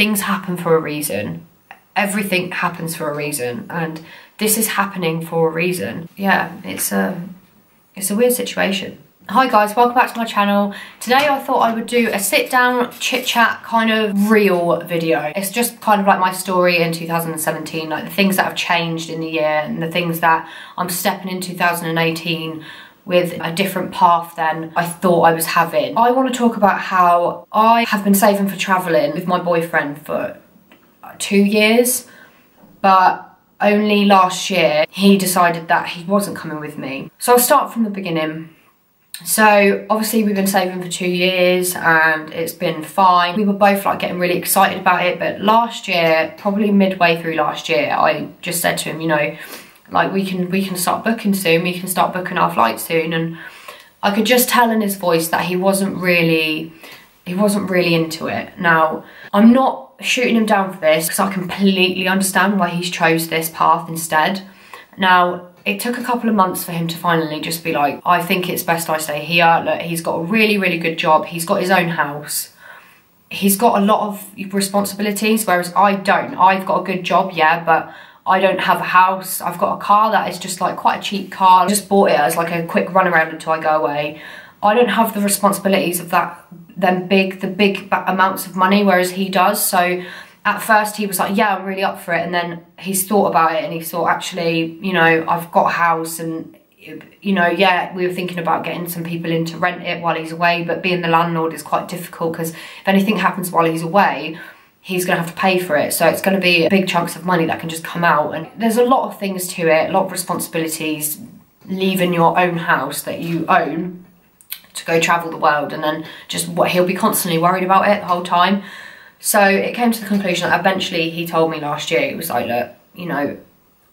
things happen for a reason. Everything happens for a reason, and this is happening for a reason. Yeah, it's a, it's a weird situation. Hi guys, welcome back to my channel. Today I thought I would do a sit down chit chat kind of real video. It's just kind of like my story in 2017, like the things that have changed in the year and the things that I'm stepping in 2018 with a different path than I thought I was having. I want to talk about how I have been saving for travelling with my boyfriend for uh, two years, but only last year he decided that he wasn't coming with me. So I'll start from the beginning. So obviously we've been saving for two years and it's been fine. We were both like getting really excited about it, but last year, probably midway through last year, I just said to him, you know, like we can we can start booking soon, we can start booking our flight soon. And I could just tell in his voice that he wasn't really he wasn't really into it. Now, I'm not shooting him down for this because I completely understand why he's chose this path instead. Now, it took a couple of months for him to finally just be like, I think it's best I stay here. Look, he's got a really, really good job. He's got his own house. He's got a lot of responsibilities, whereas I don't. I've got a good job, yeah, but I don't have a house. I've got a car that is just like quite a cheap car. I just bought it as like a quick run around until I go away. I don't have the responsibilities of that, them big, the big amounts of money, whereas he does. So at first he was like, yeah, I'm really up for it. And then he's thought about it and he thought, actually, you know, I've got a house and, you know, yeah, we were thinking about getting some people in to rent it while he's away, but being the landlord is quite difficult because if anything happens while he's away, he's going to have to pay for it. So it's going to be big chunks of money that can just come out. And there's a lot of things to it, a lot of responsibilities, leaving your own house that you own to go travel the world and then just what he'll be constantly worried about it the whole time. So it came to the conclusion that eventually he told me last year, he was like, look, you know,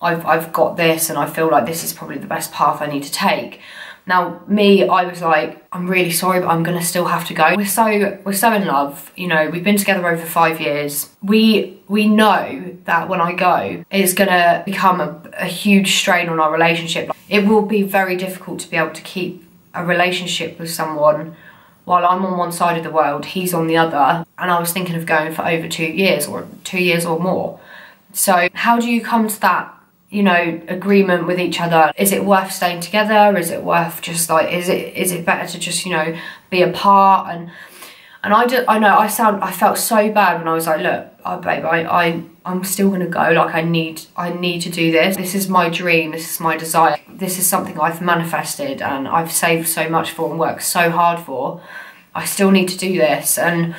I've, I've got this and I feel like this is probably the best path I need to take. Now, me, I was like, I'm really sorry, but I'm gonna still have to go. We're so, we're so in love, you know, we've been together over five years. We, we know that when I go, it's gonna become a, a huge strain on our relationship. It will be very difficult to be able to keep a relationship with someone while I'm on one side of the world, he's on the other, and I was thinking of going for over two years or two years or more. So how do you come to that, you know, agreement with each other? Is it worth staying together? Is it worth just like, is it is it better to just, you know, be apart? And and I did, I know I sound, I felt so bad when I was like, look, oh, babe, I, I, I'm still gonna go. Like I need, I need to do this. This is my dream. This is my desire. This is something I've manifested and I've saved so much for and worked so hard for. I still need to do this. And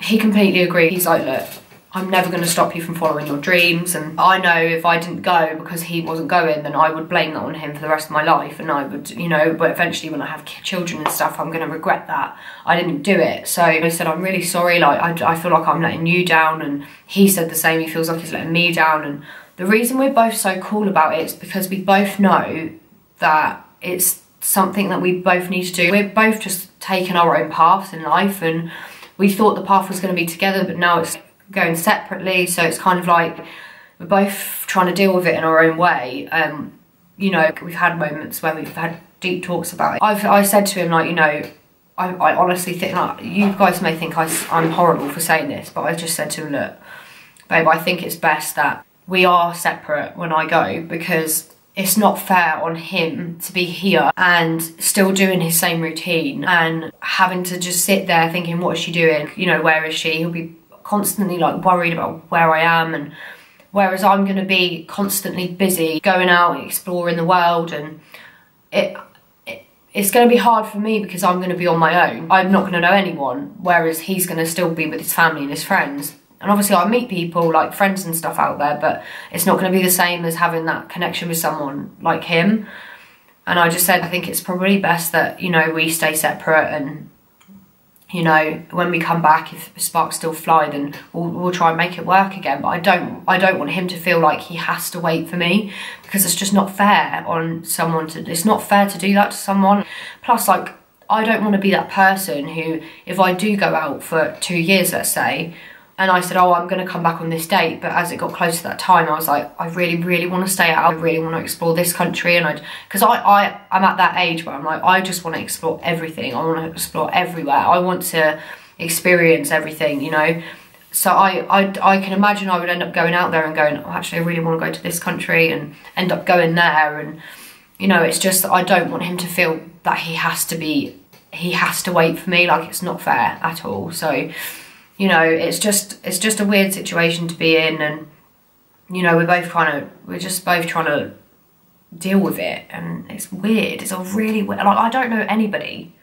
he completely agreed. He's like, look, I'm never going to stop you from following your dreams. And I know if I didn't go because he wasn't going, then I would blame that on him for the rest of my life. And I would, you know, but eventually when I have children and stuff, I'm going to regret that I didn't do it. So I said, I'm really sorry. Like, I, I feel like I'm letting you down. And he said the same. He feels like he's letting me down. And the reason we're both so cool about it is because we both know that it's something that we both need to do. We're both just taking our own paths in life and we thought the path was going to be together, but now it's going separately. So it's kind of like we're both trying to deal with it in our own way. Um, you know, we've had moments where we've had deep talks about it. I've I said to him like, you know, I, I honestly think like you guys may think I, I'm horrible for saying this, but I just said to him, look, babe, I think it's best that we are separate when I go because it's not fair on him to be here and still doing his same routine and having to just sit there thinking, what is she doing? You know, where is she? He'll be constantly like worried about where I am and whereas I'm going to be constantly busy going out exploring the world and it, it it's going to be hard for me because I'm going to be on my own. I'm not going to know anyone whereas he's going to still be with his family and his friends. And obviously I meet people like friends and stuff out there but it's not going to be the same as having that connection with someone like him. And I just said I think it's probably best that, you know, we stay separate and you know, when we come back, if sparks still fly, then we'll, we'll try and make it work again. But I don't, I don't want him to feel like he has to wait for me because it's just not fair on someone to. It's not fair to do that to someone. Plus, like, I don't want to be that person who, if I do go out for two years, let's say, and I said, oh, I'm going to come back on this date. But as it got close to that time, I was like, I really, really want to stay out. I really want to explore this country. And I, because I, I, I'm at that age where I'm like, I just want to explore everything. I want to explore everywhere. I want to experience everything, you know. so I, I, I can imagine I would end up going out there and going, oh, actually, I really want to go to this country and end up going there. And, you know, it's just that I don't want him to feel that he has to be, he has to wait for me. Like, it's not fair at all. So, you know, it's just, it's just a weird situation to be in. And, you know, we're both trying to, we're just both trying to deal with it. And it's weird. It's a really weird, like, I don't know anybody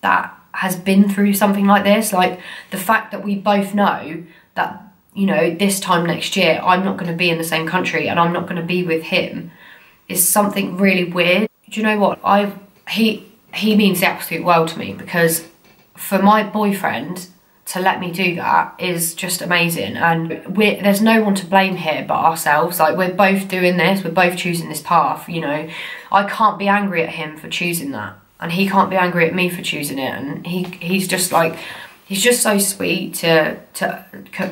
that has been through something like this. Like the fact that we both know that, you know, this time next year, I'm not going to be in the same country and I'm not going to be with him is something really weird. Do you know what? I he he means the absolute world to me because for my boyfriend to let me do that is just amazing. And there's no one to blame here but ourselves. Like we're both doing this. We're both choosing this path you know. I can't be angry at him for choosing that. And he can't be angry at me for choosing it. And he he's just like he's just so sweet to to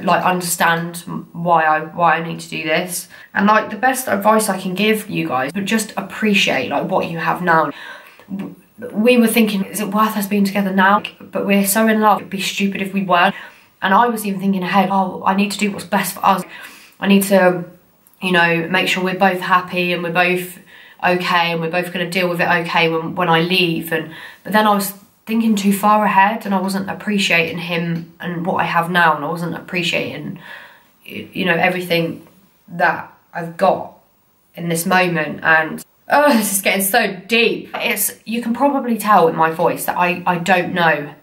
like understand why I why I need to do this. And like the best advice I can give you guys but just appreciate like what you have now. We were thinking is it worth us being together now but we're so in love it'd be stupid if we weren't. And I was even thinking ahead oh I need to do what's best for us. I need to you know make sure we're both happy and we're both okay and we're both going to deal with it okay when, when I leave. And but then I was thinking too far ahead and I wasn't appreciating him and what I have now and I wasn't appreciating you know everything that I've got in this moment. And oh this is getting so deep. It's you can probably tell in my voice that I I don't know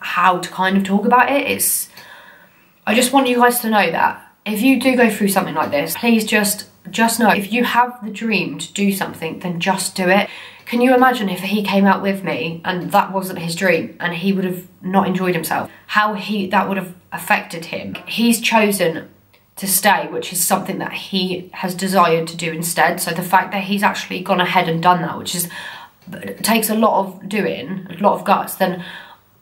how to kind of talk about it it's I just want you guys to know that if you do go through something like this please just just know if you have the dream to do something, then just do it. Can you imagine if he came out with me and that wasn't his dream and he would have not enjoyed himself? How he that would have affected him. He's chosen to stay, which is something that he has desired to do instead. So the fact that he's actually gone ahead and done that, which is takes a lot of doing, a lot of guts, then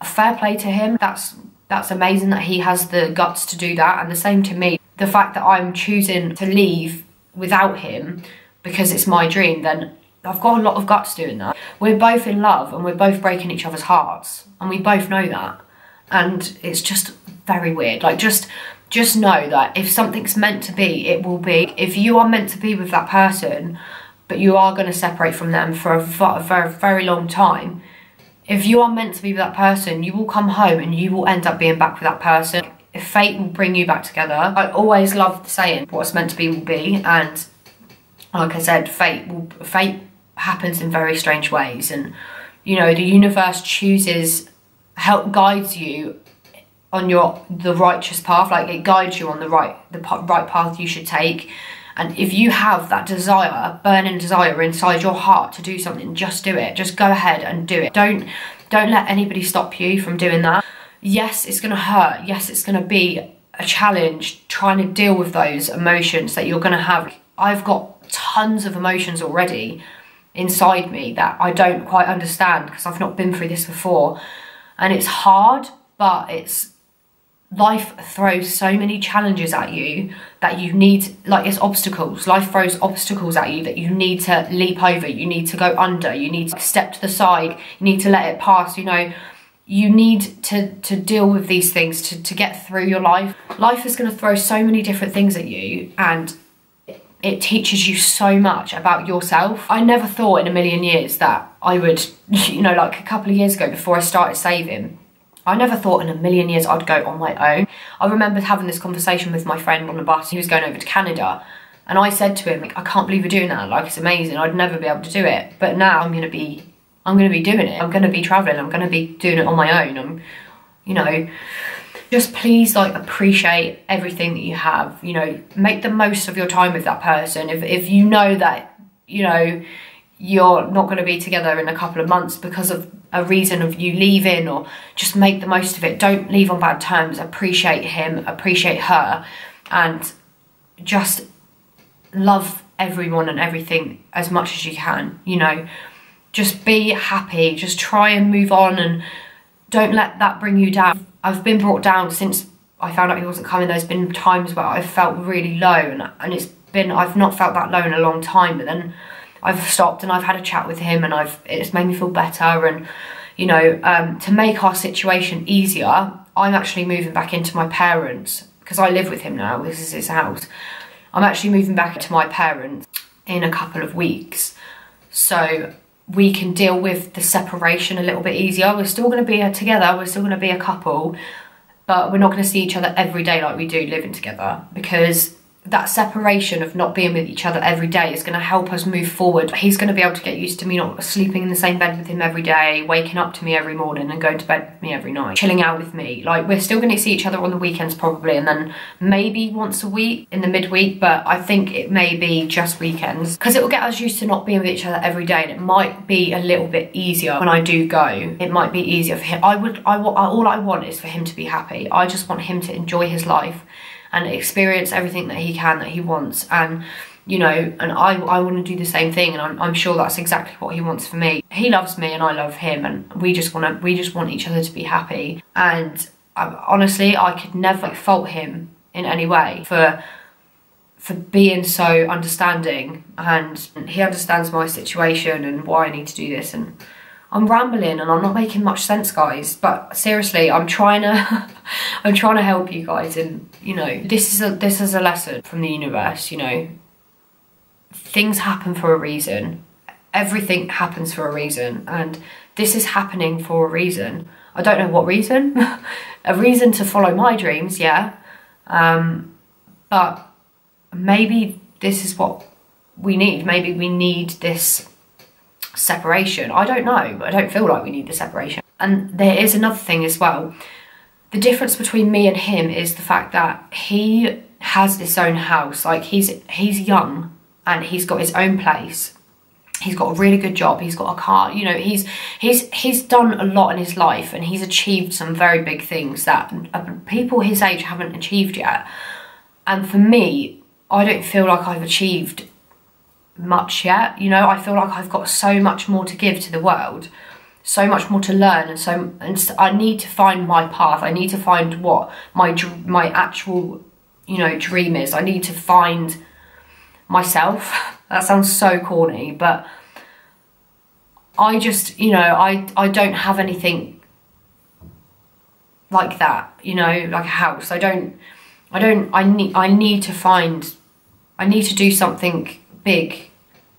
fair play to him. That's that's amazing that he has the guts to do that. And the same to me. The fact that I'm choosing to leave without him because it's my dream, then I've got a lot of guts doing that. We're both in love and we're both breaking each other's hearts and we both know that. And it's just very weird. Like just just know that if something's meant to be, it will be. If you are meant to be with that person, but you are going to separate from them for a very, very long time, if you are meant to be with that person, you will come home and you will end up being back with that person If fate will bring you back together. I always love the saying, what's meant to be will be. And like I said, fate will, fate happens in very strange ways. And, you know, the universe chooses, help guides you on your, the righteous path. Like it guides you on the right, the right path you should take. And if you have that desire, burning desire inside your heart to do something, just do it. Just go ahead and do it. Don't, don't let anybody stop you from doing that yes, it's going to hurt. Yes, it's going to be a challenge trying to deal with those emotions that you're going to have. I've got tons of emotions already inside me that I don't quite understand because I've not been through this before. And it's hard, but it's life throws so many challenges at you that you need like it's obstacles. Life throws obstacles at you that you need to leap over. You need to go under. You need to step to the side. You need to let it pass you know. You need to to deal with these things to, to get through your life. Life is going to throw so many different things at you and it teaches you so much about yourself. I never thought in a million years that i would you know like a couple of years ago before i started saving I never thought in a million years I'd go on my own. I remember having this conversation with my friend on the bus. He was going over to Canada. And I said to him, I can't believe you're doing that. Like, it's amazing. I'd never be able to do it. But now I'm going to be I'm going to be doing it. I'm going to be traveling. I'm going to be doing it on my own. I'm, you know, just please like appreciate everything that you have. You know, make the most of your time with that person. If if you know that, you know, you're not going to be together in a couple of months because of a reason of you leaving or just make the most of it. Don't leave on bad terms. Appreciate him, appreciate her and just love everyone and everything as much as you can, you know just be happy, just try and move on and don't let that bring you down. I've been brought down since I found out he wasn't coming. There's been times where I've felt really low and, and it's been, I've not felt that low in a long time, but then I've stopped and I've had a chat with him and I've, it's made me feel better and, you know, um, to make our situation easier, I'm actually moving back into my parents because I live with him now. This is his house. I'm actually moving back into my parents in a couple of weeks. So we can deal with the separation a little bit easier. We're still going to be together, we're still going to be a couple, but we're not going to see each other every day like we do living together because that separation of not being with each other every day is going to help us move forward. He's going to be able to get used to me not sleeping in the same bed with him every day, waking up to me every morning and going to bed with me every night, chilling out with me. Like we're still going to see each other on the weekends probably and then maybe once a week in the midweek, but I think it may be just weekends because it will get us used to not being with each other every day and it might be a little bit easier when I do go. It might be easier for him. I would, I, all I want is for him to be happy. I just want him to enjoy his life and experience everything that he can that he wants. And you know and I, I want to do the same thing and I'm, I'm sure that's exactly what he wants for me. He loves me and I love him and we just want to we just want each other to be happy. And I, honestly I could never fault him in any way for for being so understanding. And he understands my situation and why I need to do this and I'm rambling and I'm not making much sense, guys. But seriously, I'm trying to, I'm trying to help you guys. And you know, this is a this is a lesson from the universe. You know, things happen for a reason. Everything happens for a reason, and this is happening for a reason. I don't know what reason. a reason to follow my dreams, yeah. Um, but maybe this is what we need. Maybe we need this separation. I don't know. I don't feel like we need the separation. And there is another thing as well. The difference between me and him is the fact that he has his own house. Like he's he's young and he's got his own place. He's got a really good job. He's got a car. You know, he's he's he's done a lot in his life and he's achieved some very big things that uh, people his age haven't achieved yet. And for me, I don't feel like I've achieved much yet. You know, I feel like I've got so much more to give to the world, so much more to learn, and so and I need to find my path. I need to find what my my actual, you know, dream is. I need to find myself. that sounds so corny, but I just, you know, I I don't have anything like that. You know, like a house. I don't. I don't. I need. I need to find. I need to do something big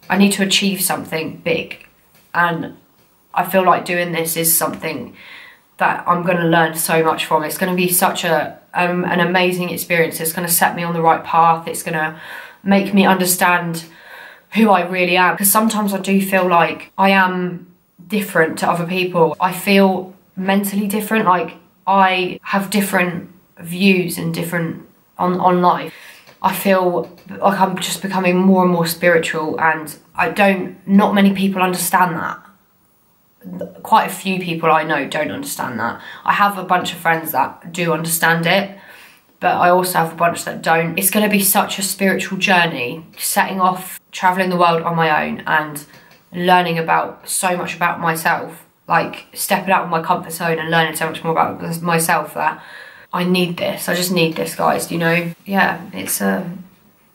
I need to achieve something big. And I feel like doing this is something that I'm going to learn so much from. It's going to be such a um, an amazing experience. It's going to set me on the right path. It's going to make me understand who I really am. Because sometimes I do feel like I am different to other people. I feel mentally different. Like I have different views and different on, on life. I feel like I'm just becoming more and more spiritual and I don't, not many people understand that. Quite a few people I know don't understand that. I have a bunch of friends that do understand it, but I also have a bunch that don't. It's going to be such a spiritual journey, setting off, traveling the world on my own and learning about so much about myself, like stepping out of my comfort zone and learning so much more about myself that I need this. I just need this, guys. You know, yeah, it's a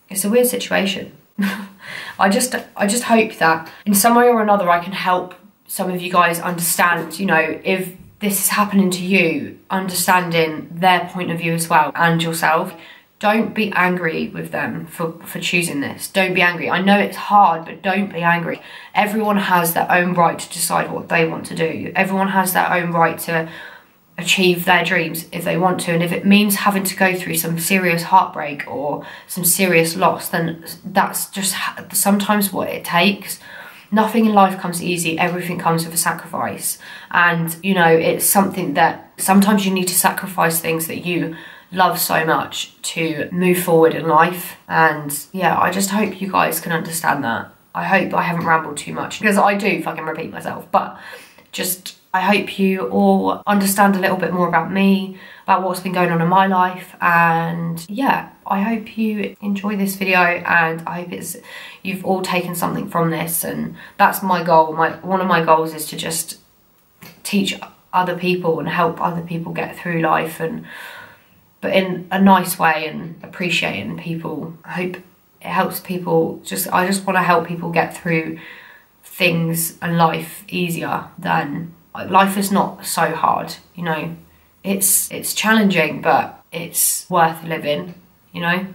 it's a weird situation. I just I just hope that in some way or another I can help some of you guys understand. You know, if this is happening to you, understanding their point of view as well and yourself. Don't be angry with them for, for choosing this. Don't be angry. I know it's hard, but don't be angry. Everyone has their own right to decide what they want to do. Everyone has their own right to achieve their dreams if they want to. And if it means having to go through some serious heartbreak or some serious loss then that's just sometimes what it takes. Nothing in life comes easy. Everything comes with a sacrifice. And you know it's something that sometimes you need to sacrifice things that you love so much to move forward in life. And yeah i just hope you guys can understand that. I hope i haven't rambled too much because i do fucking repeat myself but just I hope you all understand a little bit more about me, about what's been going on in my life and yeah, I hope you enjoy this video and I hope it's you've all taken something from this and that's my goal. My One of my goals is to just teach other people and help other people get through life and but in a nice way and appreciating people. I hope it helps people just I just want to help people get through things and life easier than life is not so hard, you know. it's it's challenging, but it's worth living, you know?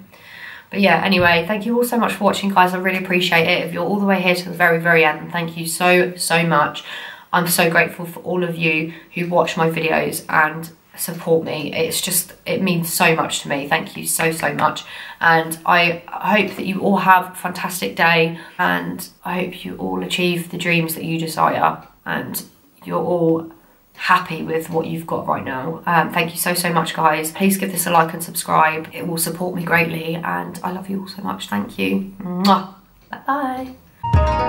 But yeah, anyway, thank you all so much for watching, guys. I really appreciate it. If you're all the way here to the very, very end, thank you so, so much. I'm so grateful for all of you who watch my videos and support me. It's just, it means so much to me. Thank you so, so much. And I hope that you all have a fantastic day and I hope you all achieve the dreams that you desire and you're all happy with what you've got right now. Um, thank you so, so much, guys. Please give this a like and subscribe. It will support me greatly and I love you all so much. Thank you. Bye-bye.